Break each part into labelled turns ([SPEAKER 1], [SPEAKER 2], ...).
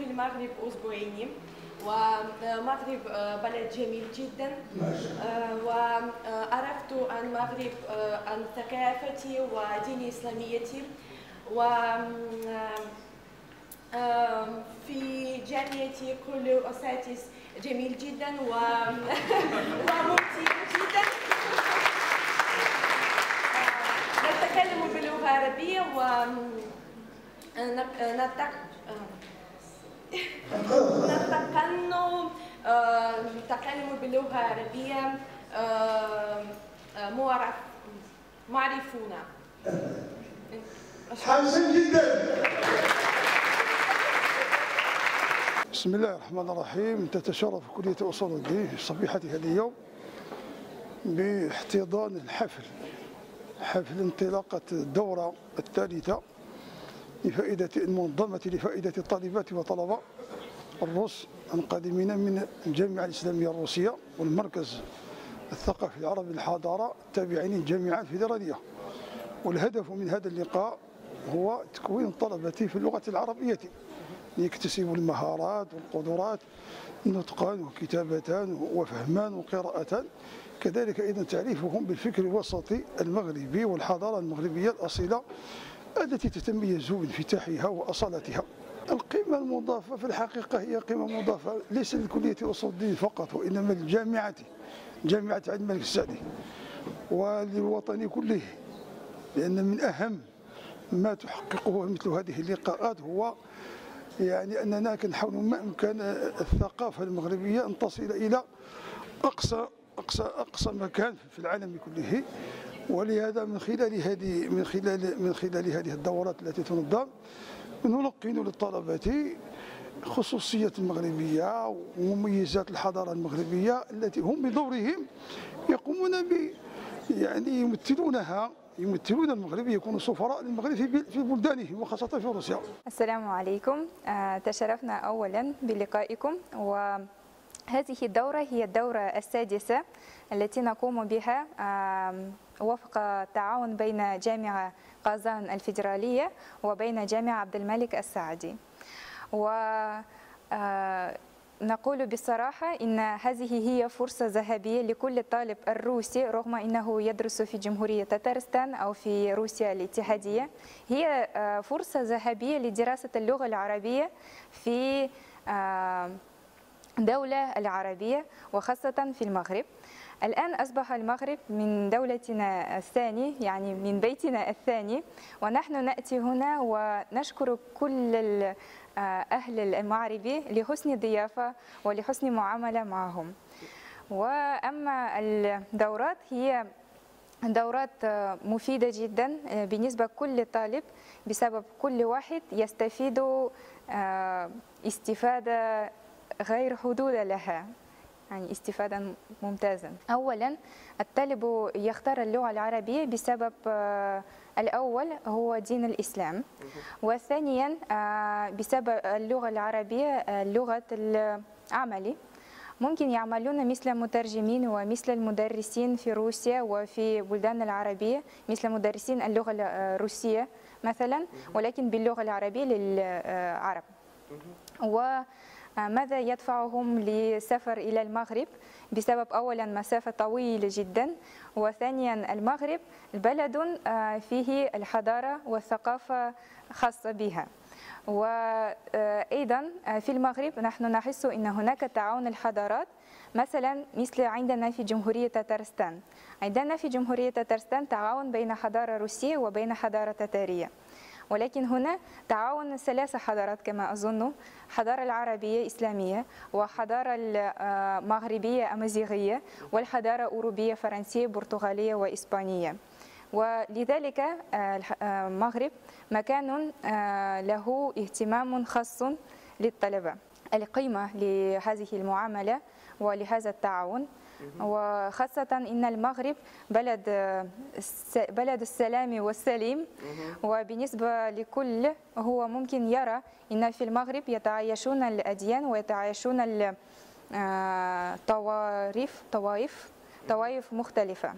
[SPEAKER 1] المغرب أسبوعين والمغرب بلد جميل جدا. وعرفت عن المغرب عن ثقافتي وديني إسلاميتي. و في جامعتي كل أساتذ جميل جدا و... وممتع جدا. نتكلم باللغة العربية و نتق... نتقن نتكلم باللغة العربية معرف معرفون
[SPEAKER 2] حسن جدا.
[SPEAKER 3] بسم الله الرحمن الرحيم. تتشرف كلية أصول الدين في صبيحتها اليوم باحتضان الحفل حفل انطلاقة الدورة الثالثة لفائدة المنظمة لفائدة الطالبات وطلبة الروس القادمين من الجامعة الإسلامية الروسية والمركز الثقافي العربي الحضارة التابعين للجامعة الفيدرالية والهدف من هذا اللقاء هو تكوين الطلبة في اللغة العربية. ليكتسبوا المهارات والقدرات نطقا وكتابة وفهما وقراءة كذلك أيضا تعريفهم بالفكر الوسطي المغربي والحضارة المغربية الأصيلة التي تتميز بانفتاحها وأصالتها. القيمة المضافة في الحقيقة هي قيمة مضافة ليس لكلية أصول الدين فقط وإنما للجامعة جامعة عبد الملك السعدي وللوطن كله لأن من أهم ما تحققه مثل هذه اللقاءات هو يعني أننا كنحاول ما أمكن الثقافة المغربية أن تصل إلى أقصى أقصى أقصى مكان في العالم كله. ولهذا من خلال هذه من خلال من خلال هذه الدورات التي تنظم نلقن للطلبة خصوصية المغربية ومميزات الحضارة المغربية التي هم بدورهم يقومون ب يعني يمثلونها يمثلون المغرب يكونوا سفراء للمغرب في بلدانهم وخاصة في روسيا.
[SPEAKER 4] السلام عليكم. تشرفنا أولا بلقائكم وهذه الدورة هي الدورة السادسة التي نقوم بها وفق تعاون بين جامعة قازان الفيدرالية وبين جامعة عبد الملك السعدي. و نقول بصراحة إن هذه هي فرصة ذهبية لكل طالب الروسي رغم أنه يدرس في جمهورية تتارستان أو في روسيا الاتحادية. هي فرصة ذهبية لدراسة اللغة العربية في دولة العربية وخاصة في المغرب. الآن أصبح المغرب من دولتنا الثاني يعني من بيتنا الثاني. ونحن نأتي هنا ونشكر كل أهل المغرب لحسن الضيافة ولحسن معاملة معهم. وأما الدورات هي دورات مفيدة جدا بالنسبة لكل طالب بسبب كل واحد يستفيد استفادة غير حدود لها يعني استفادة ممتازة. أولا الطالب يختار اللغة العربية بسبب الأول هو دين الإسلام. وثانيا بسبب اللغة العربية لغة العمل. ممكن يعملون مثل مترجمين ومثل المدرسين في روسيا وفي بلدان العربية مثل مدرسين اللغة الروسية مثلا ولكن باللغة العربية للعرب. وماذا يدفعهم للسفر إلى المغرب؟ بسبب أولا مسافة طويلة جدا وثانيا المغرب بلد فيه الحضارة والثقافة خاصة بها. وأيضا في المغرب نحن نحس أن هناك تعاون الحضارات مثلا مثل عندنا في جمهورية تتارستان عندنا في جمهورية تتارستان تعاون بين حضارة روسية وبين حضارة تتارية ولكن هنا تعاون ثلاث حضارات كما أظن حضارة العربية إسلامية وحضارة المغربية أمازيغية والحضارة أوروبية فرنسية برتغالية وإسبانية. ولذلك المغرب مكان له اهتمام خاص للطلبة. القيمة لهذه المعاملة ولهذا التعاون. وخاصة إن المغرب بلد بلد السلام والسليم. وبالنسبة لكل هو ممكن يرى أن في المغرب يتعايشون الأديان ويتعايشون الطوائف طوائف طوائف مختلفة.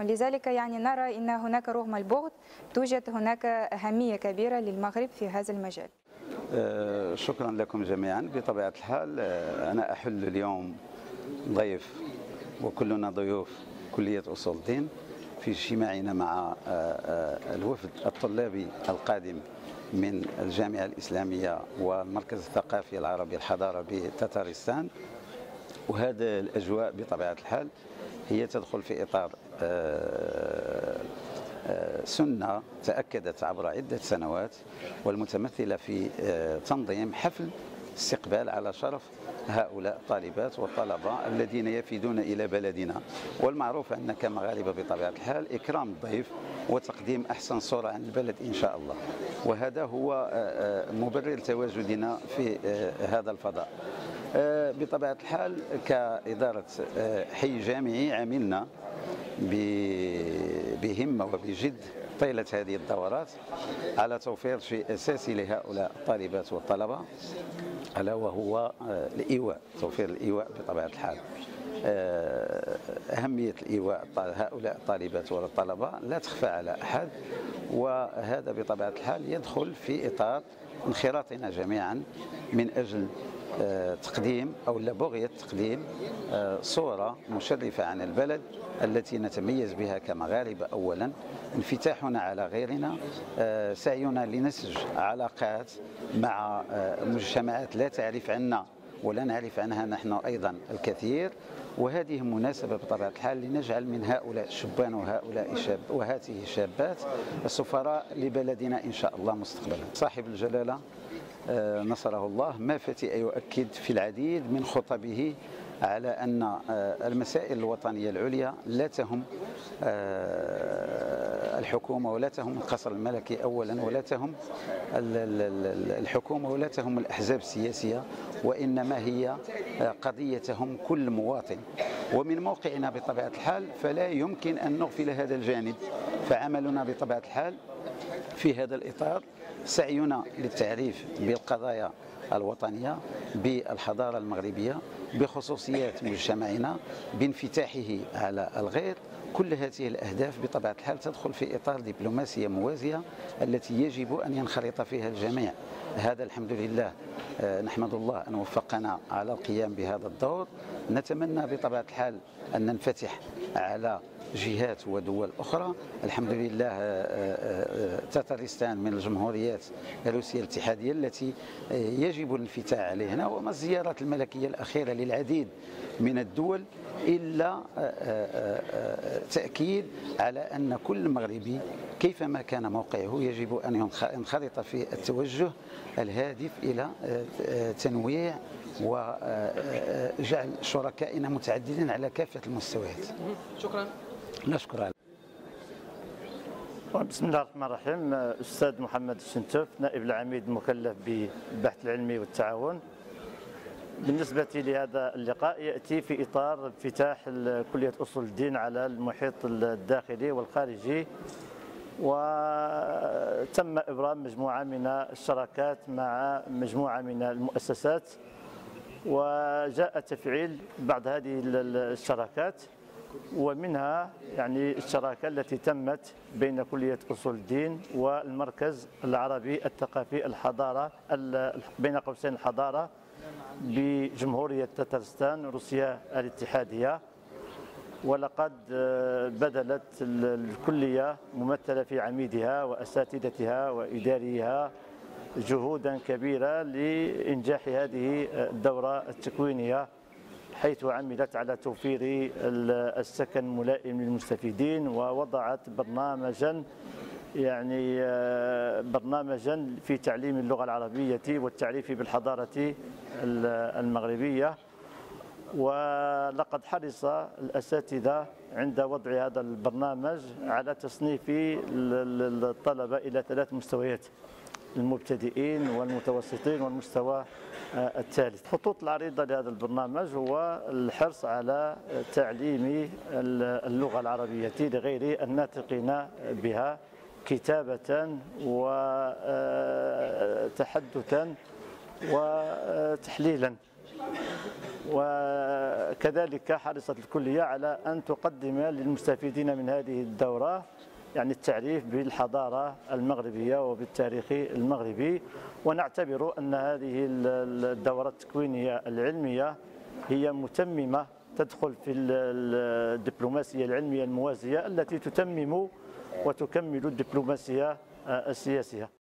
[SPEAKER 4] ولذلك يعني نرى أن هناك رغم البغض توجد هناك أهمية كبيرة للمغرب في هذا المجال.
[SPEAKER 2] آه، شكرا لكم جميعا. بطبيعة الحال آه، أنا أحل اليوم ضيف وكلنا ضيوف كلية أصول الدين في اجتماعنا مع آه، الوفد الطلابي القادم من الجامعة الإسلامية والمركز الثقافي العربي الحضارة بتتارستان. وهذا الأجواء بطبيعة الحال هي تدخل في إطار سنة تأكدت عبر عدة سنوات والمتمثلة في آه، تنظيم حفل استقبال على شرف هؤلاء الطالبات والطلبة الذين يفيدون إلى بلدنا. والمعروف أن كمغاربة بطبيعة الحال إكرام الضيف وتقديم أحسن صورة عن البلد إن شاء الله. وهذا هو آه، آه، مبرر تواجدنا في هذا الفضاء. بطبيعة الحال كإدارة حي جامعي عملنا بهمة وبجد طيلة هذه الدورات. على توفير شيء أساسي لهؤلاء الطالبات والطلبة. ألا وهو آه، الإيواء توفير الإيواء بطبيعة الحال. آه، أهمية الإيواء هؤلاء الطالبات والطلبة. لا تخفى على أحد. وهذا بطبيعة الحال يدخل في إطار انخراطنا جميعا من أجل تقديم أو بغية تقديم صورة مشرفة عن البلد التي نتميز بها كمغاربة أولا انفتاحنا على غيرنا آه، سعينا لنسج علاقات مع آه، مجتمعات لا تعرف عنا ولا نعرف عنها نحن أيضا الكثير. وهذه مناسبة بطبيعة الحال لنجعل من هؤلاء الشبان وهؤلاء الشاب وهذه الشابات السفراء لبلدنا إن شاء الله مستقبلا. صاحب الجلالة آه، نصره الله ما فتئ يؤكد في العديد من خطبه على أن آه، المسائل الوطنية العليا لا تهم آه، الحكومة ولا تهم القصر الملكي أولا ولا تهم الحكومة ولا تهم الأحزاب السياسية وإنما هي آه، قضية تهم كل مواطن. ومن موقعنا بطبيعة الحال فلا يمكن أن نغفل هذا الجانب. فعملنا بطبيعة الحال في هذا الإطار سعينا للتعريف بالقضايا الوطنية بالحضارة المغربية بخصوصيات مجتمعنا بانفتاحه على الغير. كل هذه الأهداف بطبيعة الحال تدخل في إطار دبلوماسية موازية التي يجب أن ينخرط فيها الجميع. هذا الحمد لله. آه، نحمد الله أن وفقنا على القيام بهذا الدور. نتمنى بطبيعة الحال أن ننفتح على جهات ودول أخرى. الحمد لله آه، آه، تتارستان من الجمهوريات الروسية الاتحادية التي يجب الانفتاح عليها وما الزيارات الملكية الأخيرة للعديد من الدول إلا تأكيد على أن كل مغربي كيفما كان موقعه يجب أن ينخرط في التوجه الهادف إلى تنويع وجعل شركائنا متعددين على كافة المستويات.
[SPEAKER 5] شكرا.
[SPEAKER 2] نشكر على
[SPEAKER 6] بسم الله الرحمن الرحيم. أستاذ محمد الشنتوف نائب العميد المكلف بالبحث العلمي والتعاون. بالنسبة لهذا اللقاء يأتي في إطار افتتاح كلية أصول الدين على المحيط الداخلي والخارجي. وتم إبرام مجموعة من الشراكات مع مجموعة من المؤسسات وجاء تفعيل بعض هذه الشراكات ومنها يعني الشراكة التي تمت بين كلية أصول الدين والمركز العربي الثقافي الحضارة بين قوسين الحضارة بجمهورية تترستان روسيا الاتحادية. ولقد آه، بذلت الكلية ممثلة في عميدها وأساتذتها وإداريها جهودا كبيرة لإنجاح هذه الدورة التكوينية حيث عملت على توفير السكن الملائم للمستفيدين ووضعت برنامجا يعني آه، برنامجا في تعليم اللغة العربية والتعريف بالحضارة المغربية. ولقد حرص الأساتذة عند وضع هذا البرنامج على تصنيف الطلبة إلى ثلاث مستويات المبتدئين والمتوسطين والمستوى آه، الثالث. خطوط العريضة لهذا البرنامج هو الحرص على تعليم اللغة العربية لغير الناطقين بها كتابة وتحدثا وتحليلا وكذلك حرصت الكلية على أن تقدم للمستفيدين من هذه الدورة يعني التعريف بالحضارة المغربية وبالتاريخ المغربي. ونعتبر أن هذه الدورة التكوينية العلمية هي متممة تدخل في الدبلوماسية العلمية الموازية التي تتمم وتكمل الدبلوماسية السياسية.